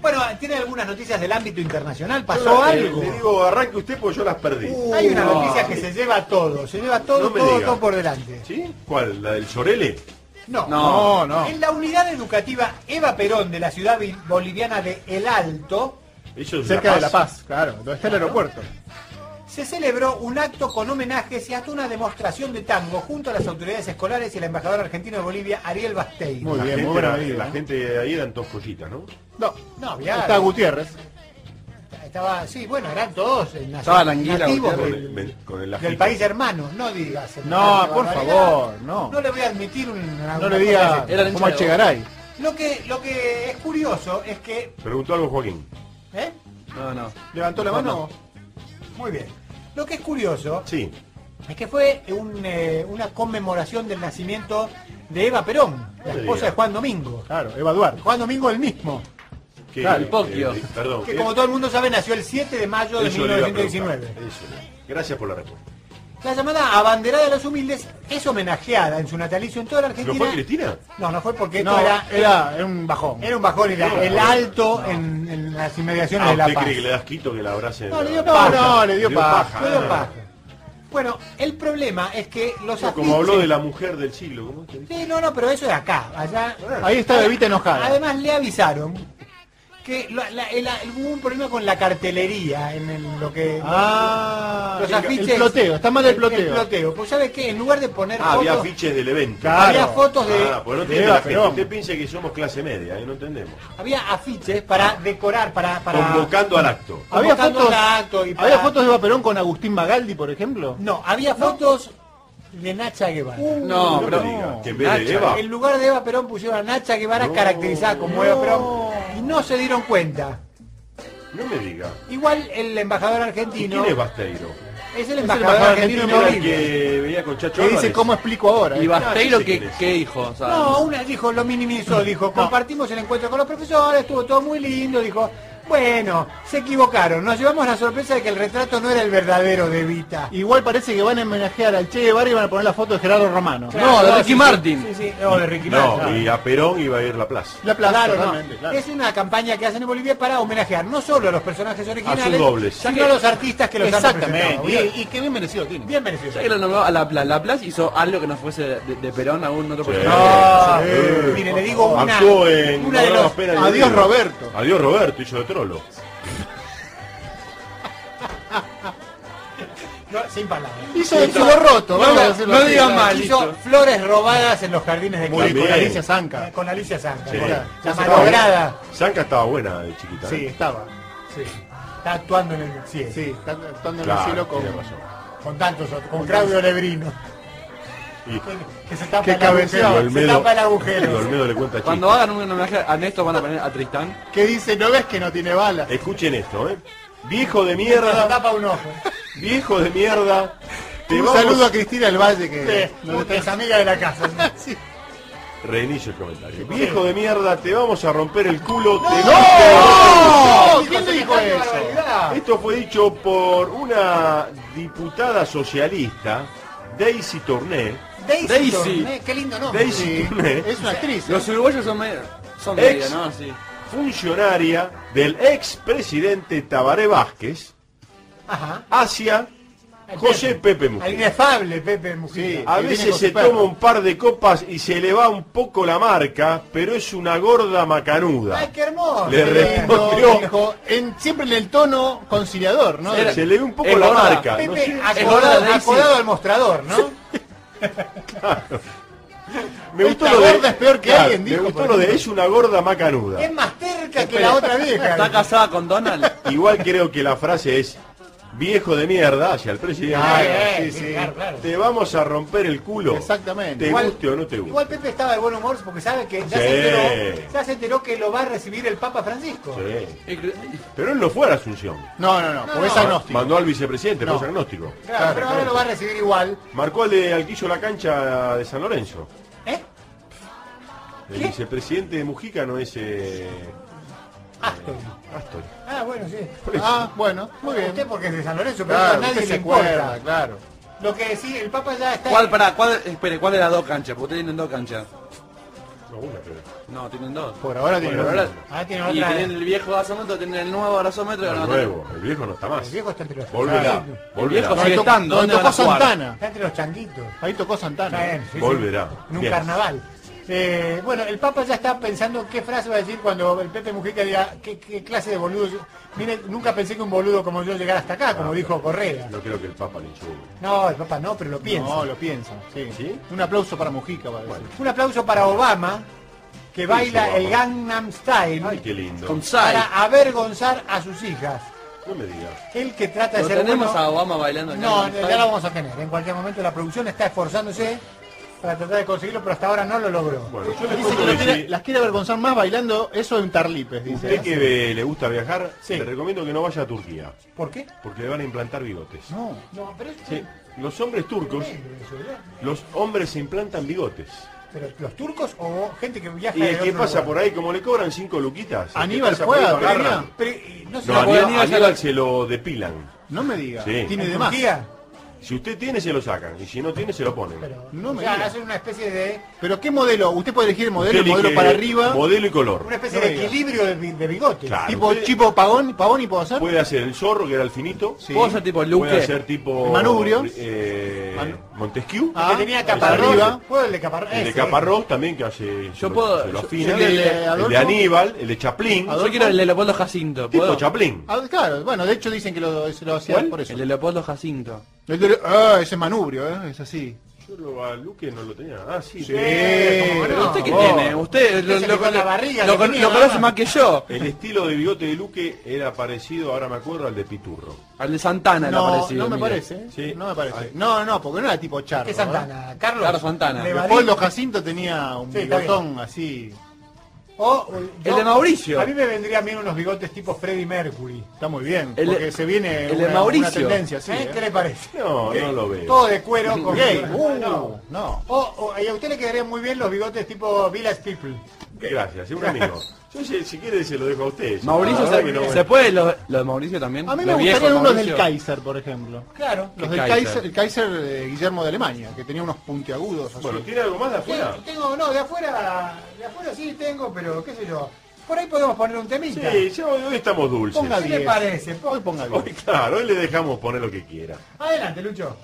Bueno, ¿tiene algunas noticias del ámbito internacional? ¿Pasó la- algo? Le digo, arranque usted porque yo las perdí. Hay una No. noticia que se lleva todo, se lleva todo, No todo, todo por delante. ¿Sí? ¿Cuál? ¿La del Sorele? No. No. No. En la unidad educativa Eva Perón de la ciudad vi- boliviana de El Alto, Cerca de La Paz, claro, donde está el aeropuerto. Se celebró un acto con homenajes y hasta una demostración de tango junto a las autoridades escolares y el embajador argentino de Bolivia, Ariel Bastey. Muy la bien, gente muy buena La ¿no? gente de ahí eran todos collitas, ¿no? No, No, había- está Gutiérrez. estaba, sí, bueno, eran todos eh, naci- Estaba la anguila, nativos Con del, el, ven- con el del ajito. país hermano, no digas. No, semejante por favor, no. No le voy a admitir un, No le diga así. Era el como a Chegaray. Lo que, lo que es curioso es que... Preguntó algo Joaquín. ¿eh? No, no. ¿Levantó la No, mano? Muy bien. Lo que es curioso Sí. es que fue un, eh, una conmemoración del nacimiento de Eva Perón, la esposa diga. de Juan Domingo. Claro, Eva Duarte. Juan Domingo el mismo, Que, Claro, el Poquio. eh, perdón. que como todo el mundo sabe nació el 7 de mayo de eso le iba a 1919. preguntar. Eso le- Gracias por la respuesta. La llamada abanderada de los humildes es homenajeada en su natalicio en toda la ¿No Argentina. fue Cristina? No, no fue porque esto No, era, era, era un bajón. era un bajón, era el alto en, en las inmediaciones Ah, de La ¿Usted Paz. cree que le das quito que la abrace? No, le dio No, paja. no, le dio Le dio paja. paja. Le dio Ah. paja. Bueno, el problema es que los No, afiches... como habló de la mujer del siglo. ¿cómo? Sí, no, no, pero eso es acá. Allá. Ahí está Bebita enojada. Además le avisaron que la- la- el- hubo un problema con la cartelería en el- lo que Ah, los afiches. el ploteo, está mal el ploteo. El ploteo. Pues sabe qué, en lugar de poner Ah, había afiches del evento. Claro. había fotos de Ah, pues no de entiende Eva la gente. Perón. Usted piensa que somos clase media, ¿eh? no entendemos. había afiches para decorar, para, para Convocando al acto. Había convocando fotos, al acto y para- había fotos de Eva Perón con Agustín Magaldi, por ejemplo. No, había fotos de Nacha Guevara. No, No pero. que en vez de Nacha, Eva. En lugar de Eva Perón pusieron a Nacha Guevara No, caracterizada como Eva Perón y no se dieron cuenta. No me diga. Igual el embajador ¿Y argentino quién es Basteiro? es el el embajador embajador argentino en argentino el Bolivia. que venía con Chacho Que dice. ¿cómo explico ahora? ¿Y eh? Basteiro No, qué, es. qué dijo? O sea, No, una dijo, lo minimizó, dijo, compartimos el encuentro con los profesores, estuvo todo muy lindo, dijo, bueno, se equivocaron, nos llevamos la sorpresa de que el retrato no era el verdadero de Vita. Igual parece que van a homenajear al Che Guevara y van a poner la foto de Gerardo Romano. No, de Ricky sí, Martin. Sí, sí, no, de Ricky No, Martin. y a Perón iba a ir la plaza. La plaza, Claro, no. claro. Es una campaña que hacen en Bolivia para homenajear no solo a los personajes originales, dobles. sino a los artistas que los han Exactamente. representado. Y, y qué bien merecido tiene. Bien merecido. Ya que lo nombró a la Plaza. La Plaza hizo algo que no fuese de, de Perón a algún otro Sí. personaje. No, Sí. mire, le digo una, Actuó en una de No, no, los... Adiós. Roberto. Adiós Roberto, hizo de trolo. no, sin palabras. Hizo el culo roto, No, vamos a no, decirlo no así. digan mal. Hizo listo. flores robadas en los jardines de Muy. Con Alicia Zanca. Con Alicia Sanca. Sí. la, malograda. Zanca estaba buena de chiquita. Sí, ¿eh? estaba. Sí. Está actuando en el cielo. Sí, está actuando en el cielo con... Con tantos otros. Con Claudio Lebrino. Y, Que se tapa Que el agujero. Se tapa el agujero. Olmedo le cuenta Cuando hagan un homenaje a Néstor van a poner a Tristán. Que dice, ¿no ves que no tiene balas? Escuchen esto, ¿eh? Viejo de Se mierda, tapa un ojo. viejo de mierda. Te Un vamos- saludo a Cristina del Valle que... Sí, es amiga de la casa. Sí. Reinicio el comentario. Viejo de mierda, te vamos a romper el culo. te- ¡No! ¿Quién Hijo, dijo eso? Esto fue dicho por una diputada socialista, Daisy Tourné. Daisy. Daisy. Torné, Qué lindo nombre. Daisy es una actriz. Los uruguayos son medio. Son Ex. medio, ¿no? Sí. funcionaria del expresidente Tabaré Vázquez Ajá. hacia José Pepe Al Mujica. inefable Pepe Mujica. Sí. A que viene veces con se su perro. toma un par de copas y se le va un poco la marca, pero es una gorda macanuda. Ay, qué hermoso. Le Qué lindo. Dijo, dijo, en, siempre en el tono conciliador, ¿no? Era- Se le ve un poco Es la gorda. marca. no Pepe sé. acodado, gorda Daisy. acodado al mostrador, ¿no? Me gustó Esta lo de, gorda es peor que Claro, alguien, Me dijo, gustó por lo de es una gorda macanuda. Es más terca que la otra vieja. Está casada con Donald. Igual creo que la frase es viejo de mierda hacia el presidente. Claro, Eh, sí, sí. claro, claro. Te vamos a romper el culo. Exactamente. Te Igual- guste o no te guste. Igual Pepe estaba de buen humor porque sabe que ya, Sí. se enteró, ya se enteró que lo va a recibir el Papa Francisco. Sí. Pero él no fue a la Asunción. No, no, no, porque es no. agnóstico. Mandó al vicepresidente, No. es agnóstico. Claro, Claro, pero ahora claro. lo va a recibir igual. Marcó al de Alquillo la cancha de San Lorenzo. ¿Eh? El ¿Qué? vicepresidente de Mujica no es eh, Astor. Astor. Ah, bueno, sí. Ah, bueno, muy bien. Usted porque es de San Lorenzo, pero Claro, a nadie le se importa. acuerda, claro. Lo que sí, el Papa ya está... ¿Cuál, para, cuál, espere, ¿cuál de las dos canchas? Porque ustedes tienen dos canchas. No, una, pero- No, tienen dos. Por ahora tiene Pero los- ahora- Ah, tiene y otra. tienen el viejo gasómetro, tienen el nuevo gasómetro y El no nuevo, el viejo no está más. El viejo está entre los Volverá, changuitos. El volverá. viejo sigue estando. no, ¿Dónde tocó? Santana. Está entre los changuitos. Ahí tocó Santana. Volverá. En un carnaval. Eh, bueno, el Papa ya está pensando qué frase va a decir cuando el Pepe Mujica diga qué, qué clase de boludo. yo- Mire, nunca pensé que un boludo como yo llegara hasta acá, como dijo Correa. No creo que el Papa le insulte. No, el Papa no, pero lo piensa. No, lo piensa. Sí. ¿Sí? Un aplauso para Mujica, para decir. Un aplauso para Obama, que baila Obama? el Gangnam Style Ay, qué lindo. Para avergonzar a sus hijas. No me digas. El que trata de ser tenemos bueno- a Obama bailando. No, ya lo vamos a tener. En cualquier momento la producción está esforzándose para tratar de conseguirlo, pero hasta ahora no lo logró. Bueno, yo les Dice que lo quiere- las quiere avergonzar más bailando eso en Tarlipes, dice. usted que le gusta viajar, Sí. le recomiendo que no vaya a Turquía, ¿Por qué? porque le van a implantar bigotes. No. No, pero es Sí, los hombres turcos, los hombres se implantan bigotes. Pero los turcos o gente que viaja ¿Y el que pasa lugar. por ahí, como le cobran cinco luquitas? Aníbal pasa fue por ahí a lo agarran. Turquía. Pero, no se No, Aníbal, Aníbal se lo depilan. No me diga. Sí. Tiene en de más. Si usted tiene, se lo sacan. Y si no tiene, se lo ponen. pero No o me sea, hacen una especie de Pero ¿qué modelo? Usted puede elegir el modelo, el modelo para arriba. Modelo y color. una especie No de equilibrio de, de bigotes. Claro. tipo usted- tipo pagón, pavón y puedo hacer. Puede hacer el zorro, que era el finito. Sí. ¿Puedo ser tipo Luque? Puede hacer tipo... El manubrio. eh, Montesquieu. El Ah, que tenía caparrós. arriba. ¿Puedo el de caparrós? el de. Caparrós también, que hace... lo- puedo- se lo yo- afina. yo el de el de Adolfo. Aníbal, el de Chaplin. Yo quiero el de Leopoldo Jacinto. Tipo. Ah, claro, bueno, de hecho dicen que lo, se lo hacía por eso. El de Leopoldo Jacinto. El de- ah, ese manubrio, ¿eh? Es así. Yo lo, a Luque no lo tenía. Ah, sí. Sí. Eh, ¿cómo no? usted qué vos. tiene? Usted lo, Ese lo- que con la barriga lo que tenía, lo nada conoce más. más que yo. El estilo de bigote de Luque era parecido, ahora me acuerdo, al de Piturro. Al de Santana le ha No, parecido. no me mire. parece. ¿eh? Sí. No me parece. Ay. No, no, porque no era tipo charro. ¿Qué ¿eh? Santana? Carlos. Carlos Santana. De Leopoldo. Jacinto tenía un Sí, está bigotón así. O, yo- de Mauricio. A mí me vendrían bien unos bigotes tipo Freddie Mercury. Está muy bien. El de- porque se viene el de una, Mauricio. una tendencia. ¿Eh? ¿eh? ¿Qué le parece? No, no lo veo. Todo de cuero con Gay. Uh, no. O, o- y a usted le quedarían muy bien los bigotes tipo Village People. Gracias, es un amigo. Yo si, si quiere se lo dejo a usted. Mauricio, se, que no- ¿se puede lo, lo de Mauricio también? A mí me Los viejos gustarían unos del Mauricio. Kaiser, por ejemplo. Claro. Los ¿Qué del Kaiser? El Kaiser de Guillermo de Alemania, que tenía unos puntiagudos así. Bueno, ¿tiene algo más de afuera? Tengo, tengo- no, de afuera, de afuera sí tengo, pero qué sé yo. Por ahí podemos poner un temita. Sí, ya hoy, hoy estamos dulces. Ponga ¿Qué le 10. parece? Hoy ponga bien. Hoy, claro, hoy le dejamos poner lo que quiera. Adelante, Lucho.